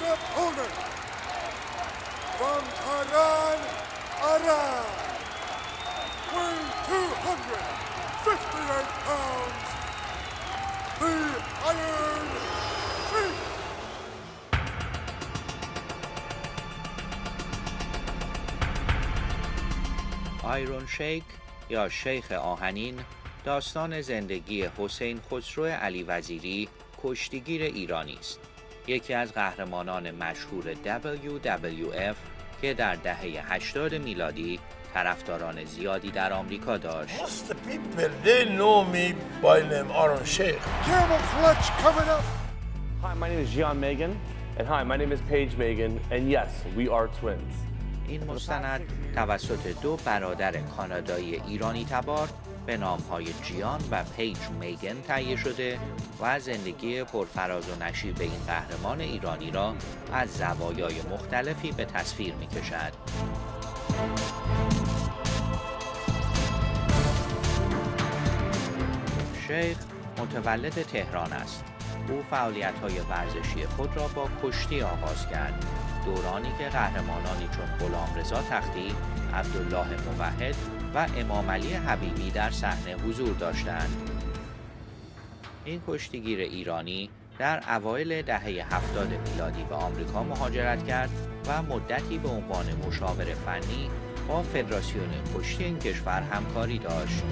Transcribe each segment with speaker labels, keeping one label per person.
Speaker 1: opponent, from Tehran, Iran, weighing 258 pounds, the Iron Sheik.
Speaker 2: آیرون شیک یا شیخ آهنین داستان زندگی حسین خسرو علی وزیری کشتیگیر ایرانی است یکی از قهرمانان مشهور WWF که در دهه 80 میلادی طرفداران زیادی در آمریکا داشت.
Speaker 3: Most the people, they know me by name Aaron Sheikh.
Speaker 1: Camel clutch coming up.
Speaker 4: Hi, my name is Gian Megan, and hi, my name is Paige Megan, and yes, we are twins.
Speaker 2: این مستند توسط دو برادر کانادایی ایرانی تبار به نامهای جیان و پیج میگن تهیه شده و زندگی پرفراز و نشیب این قهرمان ایرانی را از زوایای مختلفی به تصویر می کشد. شیخ متولد تهران است. او فعالیت های ورزشی خود را با کشتی آغاز کرد. دورانی که قهرمانانی چون غلام رضا تختی، عبدالله موحد و امام علی حبیبی در صحنه حضور داشتند. این کشتیگیر ایرانی در اوایل دهه 70 میلادی به آمریکا مهاجرت کرد و مدتی به عنوان مشاور فنی با فدراسیون کشتی این کشور همکاری داشت.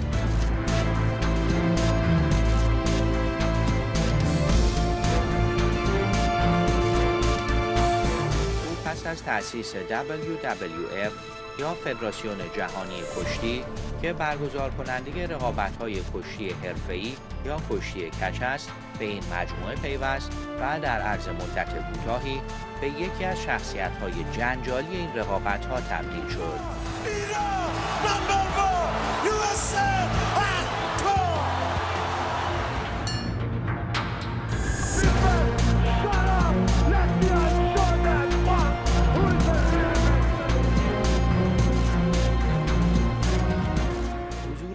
Speaker 2: پس از تأسیس WWF یا فدراسیون جهانی کشتی که برگزار کننده رقابت‌های کشتی حرفه‌ای یا کشتی کچ است به این مجموعه پیوست و در عرض مدت کوتاهی به یکی از شخصیت‌های جنجالی این رقابت‌ها تبدیل شد.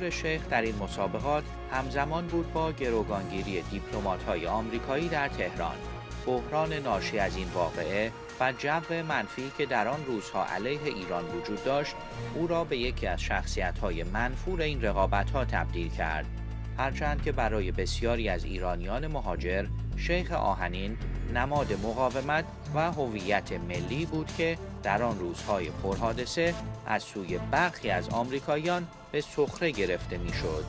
Speaker 2: حضور شیخ در این مسابقات همزمان بود با گروگانگیری دیپلمات‌های آمریکایی در تهران. بحران ناشی از این واقعه و جو منفی که در آن روزها علیه ایران وجود داشت، او را به یکی از شخصیت‌های منفور این رقابت‌ها تبدیل کرد. هرچند که برای بسیاری از ایرانیان مهاجر، شیخ آهنین نماد مقاومت و هویت ملی بود که در آن روزهای پرحادثه از سوی برخی از آمریکاییان به سخره گرفته می‌شد.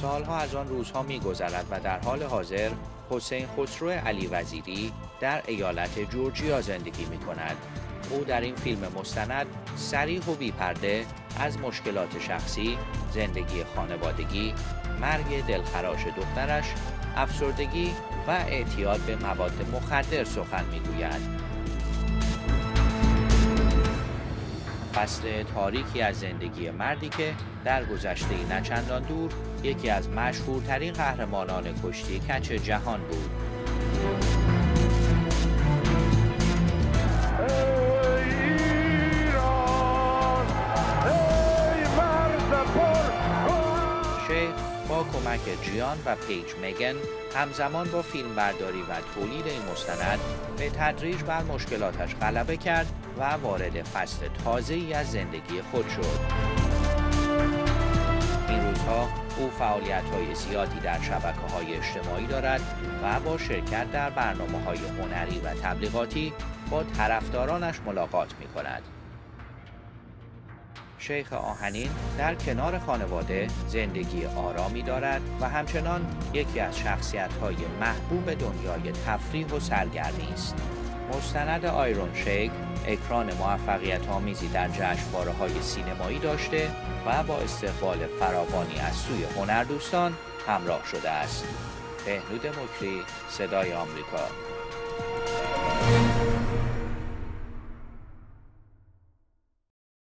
Speaker 2: سالها از آن روزها میگذرد و در حال حاضر حسین خسرو علی وزیری در ایالت جورجیا زندگی می کند. او در این فیلم مستند سریح و بیپرده از مشکلات شخصی، زندگی خانوادگی، مرگ دلخراش دخترش، افسردگی و اعتیاد به مواد مخدر سخن می‌گوید. فصل تاریکی از زندگی مردی که در گذشته نچندان دور یکی از مشهورترین قهرمانان کشتی کچ جهان بود. با کمک جیان و پیج میگن همزمان با فیلمبرداری و تولید این مستند به تدریج بر مشکلاتش غلبه کرد و وارد فصل تازه ای از زندگی خود شد. این روزها او فعالیت های زیادی در شبکه های اجتماعی دارد و با شرکت در برنامه های هنری و تبلیغاتی با طرفدارانش ملاقات می کند. شیخ آهنین در کنار خانواده زندگی آرامی دارد و همچنان یکی از شخصیت‌های محبوب دنیای تفریح و سرگرمی است. مستند آیرون شیک اکران موفقیت آمیزی در جشنواره های سینمایی داشته و با استقبال فراوانی از سوی هنر دوستان همراه شده است. بهنود مکری صدای آمریکا